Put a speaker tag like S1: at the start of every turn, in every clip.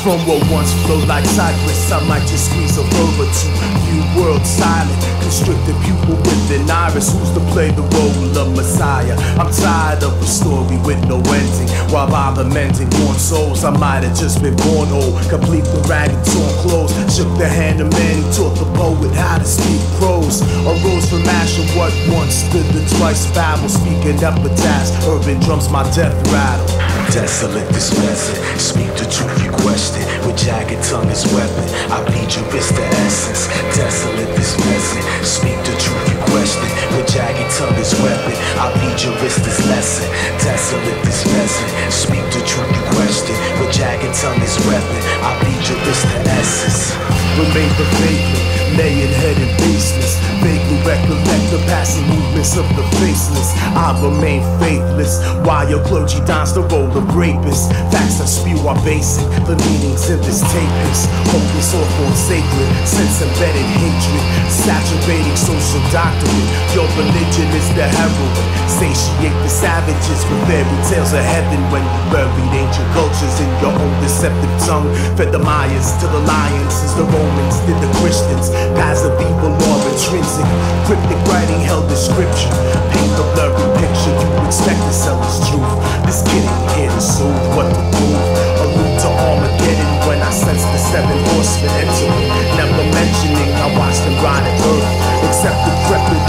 S1: From what once flowed like Cyprus, I might just squeeze a verb two. View world silent, constricted pupil with an iris. Who's to play the role of Messiah? I'm tired of a story with no ending. While I'm lamenting born souls, I might have just been born old. Complete the ragged torn clothes. Shook the hand of man who taught the poet how to speak prose. Arose from ash of what once stood the twice Bible speaking epitaphs. Urban drums, my death rattle.
S2: Desolate this message, speak the truth you question With jagged tongue as weapon, I bleed your wrist to essence. Desolate this message, speak the truth you question With jagged tongue as weapon, I bleed your wrist as lesson. Desolate this message, speak the truth you question With jagged tongue as weapon, I bleed your wrist to essence.
S1: Remain the vagrant, laying head in baseless Vaguely recollect the passing movements of the faceless. I remain faithless while your clergy dons the role of rapist. Facts I spew are basic, the meanings in this tape is Hopeless or for sacred, sense embedded hatred. Saturating social doctrine, your religion is the heroin Satiate the savages with fairy tales of heaven When you buried ancient cultures in your own deceptive tongue. Fed the Mayans to the lions as the Romans did the Christians. Paths of evil are intrinsic. Cryptic writing held the scripture Paint the blurry picture you expect to sell as truth. This ain't here to soothe what to prove Allude to Armageddon when I sense the seven horsemen entering Never mentioning I watched them ride at earth. Except the decrepit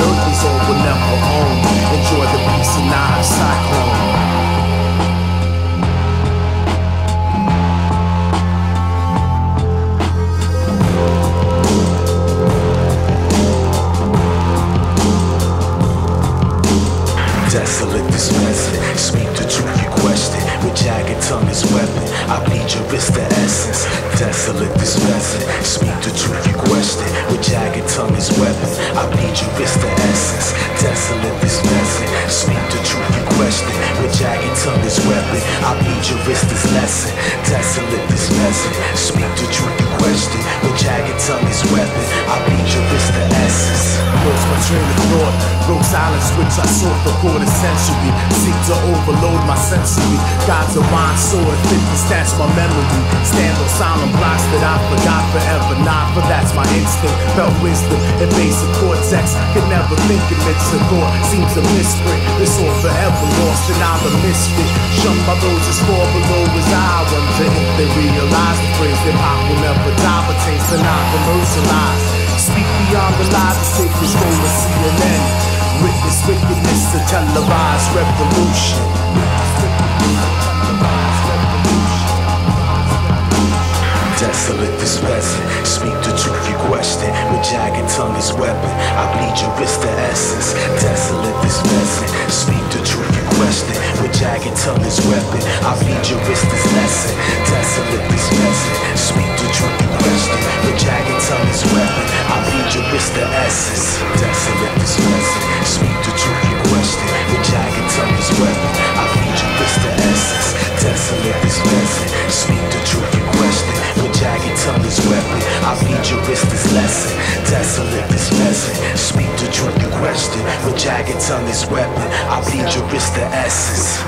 S2: tongue is weapon, I bleed your wrist to essence. Desolate this message, speak the truth you question With jagged tongue is weapon, I bleed your wrist to essence. Desolate this message, speak the truth you question With jagged tongue is weapon, I bleed your wrist as lesson. Desolate this message, speak the truth you question With jagged tongue is weapon, I bleed your wrist to essence.
S1: Lost my train of thought, broke silence which I sought for quarter century. Seek to overload my sensory. God's a wine sword, fit to snatch my memory. Stand on silent blocks that I forgot forever. Not for that's my instinct. Felt wisdom in basic cortex. Could never think amidst a thought. Seems a misprint. This all forever lost and I'm a misfit. Shunned by those as far below as I wonder if they realize the phrase that pop will never die, but taste and not commercialized. The lies of sacred scroll of CNN. Witness wickedness, a televised revolution.
S2: Desolate this message, speak the truth you question With jagged tongue as weapon, I bleed your wrist weapon, I bleed your wrist as lesson. Desolate this message, speak the truth you question. With jagged tongue as weapon, I bleed your wrist to essence